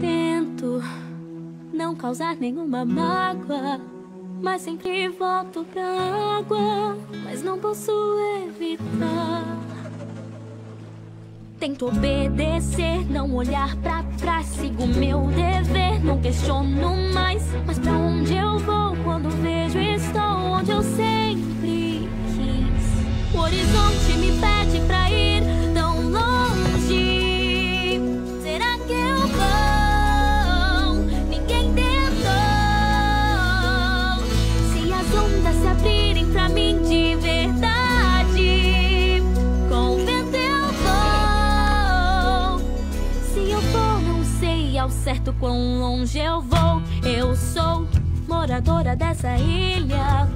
Tento não causar nenhuma mágoa, mas sempre volto pra água, mas não posso evitar. Tento obedecer, não olhar pra trás, sigo meu dever, ao certo quão longe eu vou. Eu sou moradora dessa ilha.